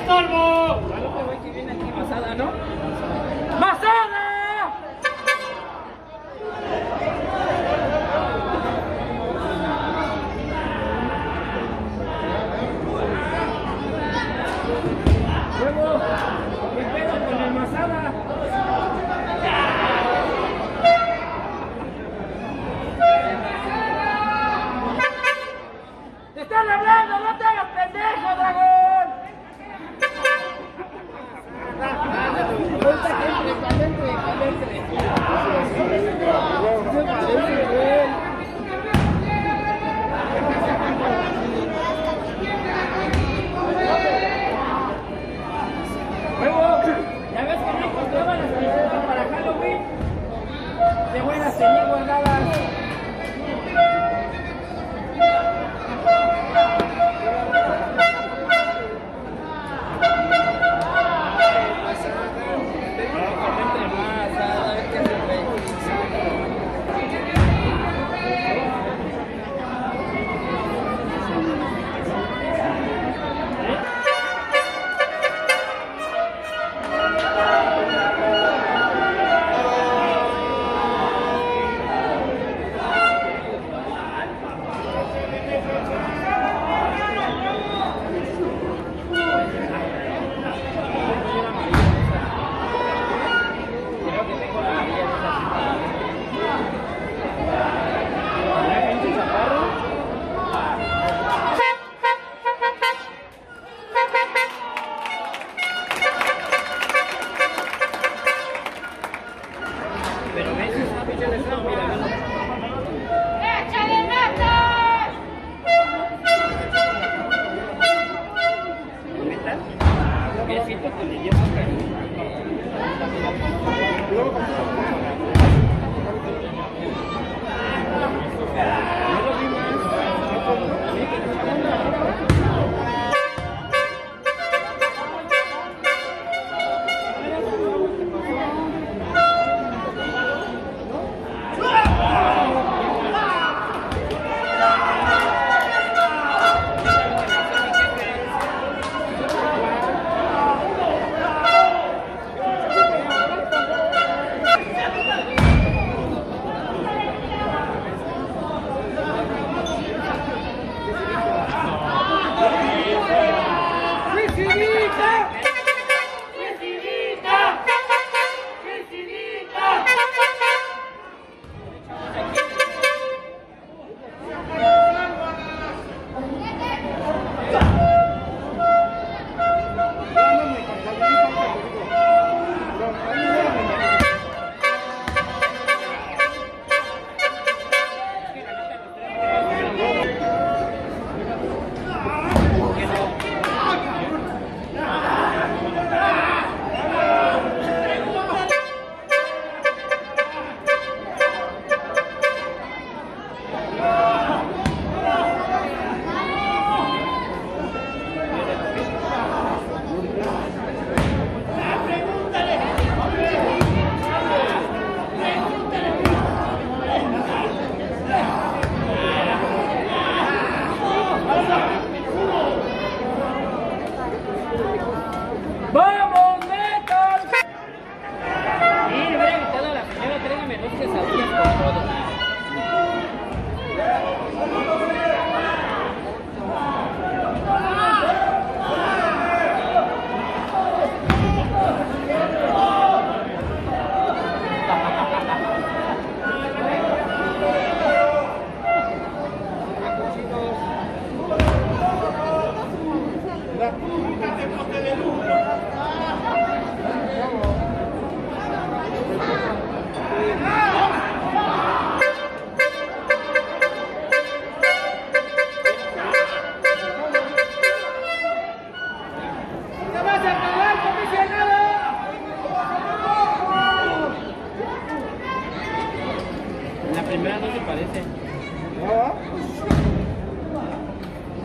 Estorbo. Masada, ¿no? de buenas, señor Guardadas.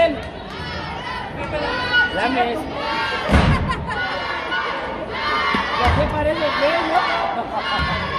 Bien. Lames. Ya se parece bien, ¿no?